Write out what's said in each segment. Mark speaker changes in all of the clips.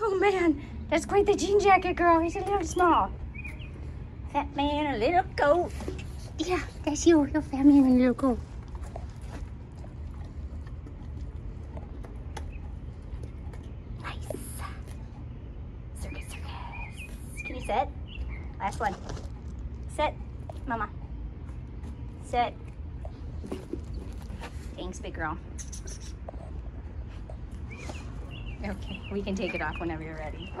Speaker 1: Oh man, that's quite the jean jacket, girl. He's a little small. Fat man, a little coat. Yeah, that's you. You're fat man in a little coat. Nice. Circus, circus. Can you sit? Last one. Sit, mama. Sit. Thanks, big girl. Okay, we can take it off whenever you're ready.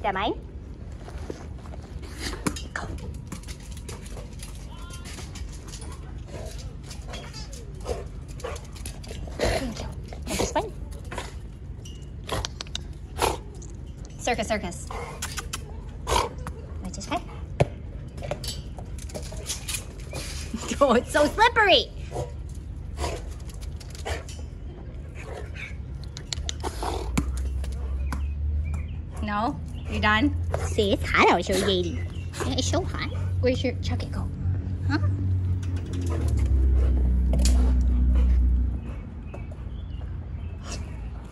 Speaker 1: Is that mine? Go. Thank you. And this one? Circus, circus. Which is way? oh, it's so slippery. No? you're done? See, it's hot out here, lady. Yeah, it's so hot. Where's your chucket go? Huh?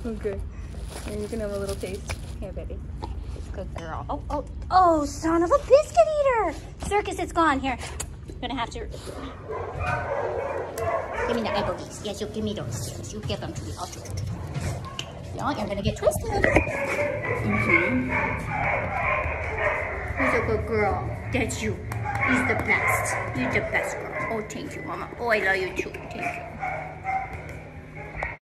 Speaker 2: Okay. And you can have a little taste.
Speaker 1: Here, baby. Good girl. Oh, oh, oh, son of a biscuit eater. Circus, it's gone. Here. I'm gonna have to. Give me the applebee's. Yes, you give me those. Yes, you give them to me. I'll it. No, you're gonna get twisted. Mm-hmm. Who's a good girl? That's you. He's the best. You're the best girl. Oh, thank you, Mama. Oh, I love you too. Thank you.